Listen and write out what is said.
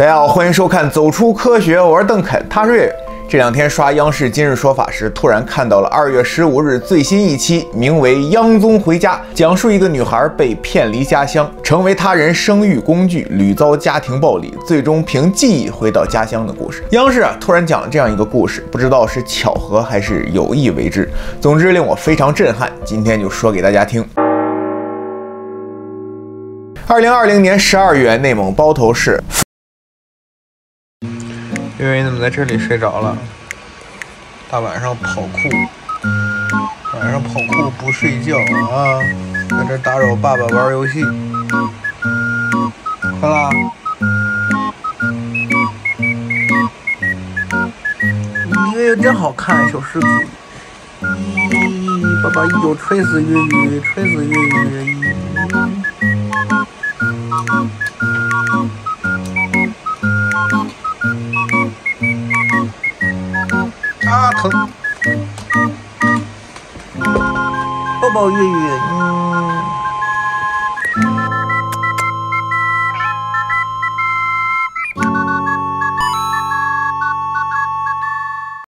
大家好，欢迎收看《走出科学》，我是邓肯，他是月。这两天刷央视《今日说法》时，突然看到了二月十五日最新一期，名为《央宗回家》，讲述一个女孩被骗离家乡，成为他人生育工具，屡遭家庭暴力，最终凭记忆回到家乡的故事。央视啊，突然讲了这样一个故事，不知道是巧合还是有意为之，总之令我非常震撼。今天就说给大家听。二零二零年十二月，内蒙包头市。月月，你怎么在这里睡着了？大晚上跑酷，晚上跑酷不睡觉啊，在这打扰爸爸玩游戏。快啦！月月真好看，小狮子。咦，爸爸一脚踹死月月，踹死月月。啊疼！抱抱月月，